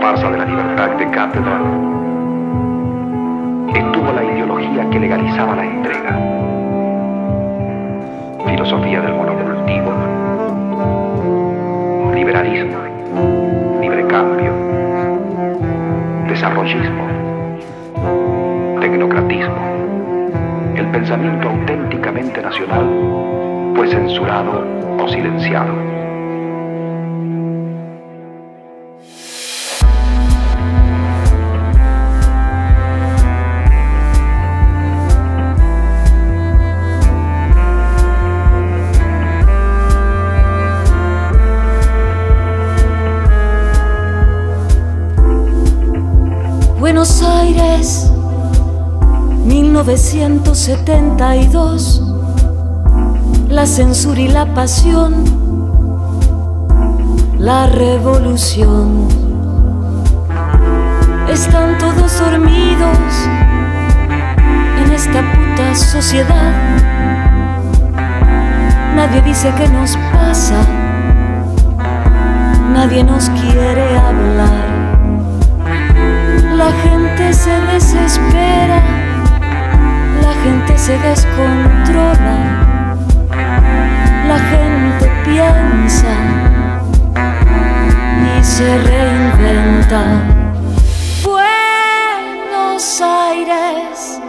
farsa de la libertad de cátedra, estuvo la ideología que legalizaba la entrega, filosofía del monocultivo, liberalismo, libre cambio, desarrollismo, tecnocratismo. El pensamiento auténticamente nacional fue censurado o silenciado. Buenos Aires, 1972, la censura y la pasión, la revolución. Están todos dormidos en esta puta sociedad. Nadie dice qué nos pasa, nadie nos quiere se desespera, la gente se descontrola, la gente piensa y se reinventa. Buenos Aires,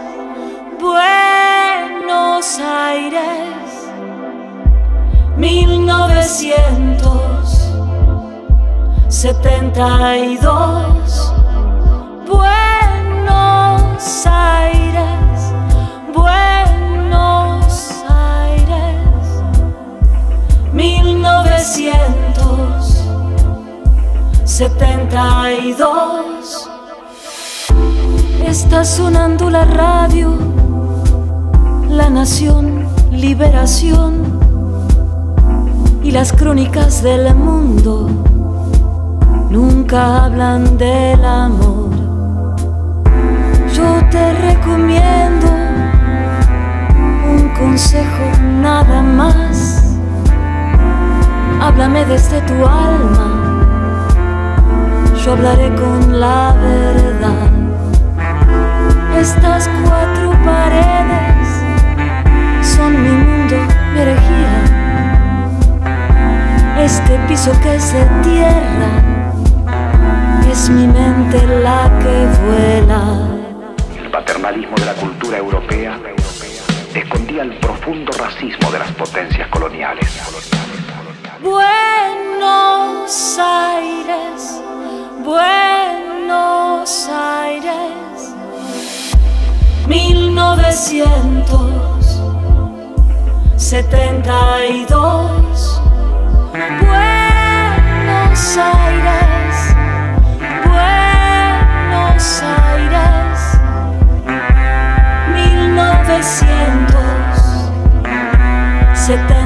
Buenos Aires, 1972. Buenos Aires, Buenos Aires, 1972. Está sonando la radio, la nación, liberación y las crónicas del mundo nunca hablan del amor Desde tu alma, yo hablaré con la verdad. Estas cuatro paredes son mi mundo, mi herejía. Este piso que es de tierra es mi mente la que vuela paternalismo de la cultura europea escondía el profundo racismo de las potencias coloniales. Buenos Aires, Buenos Aires, 1972. Buenos Aires, Buenos Aires. 1972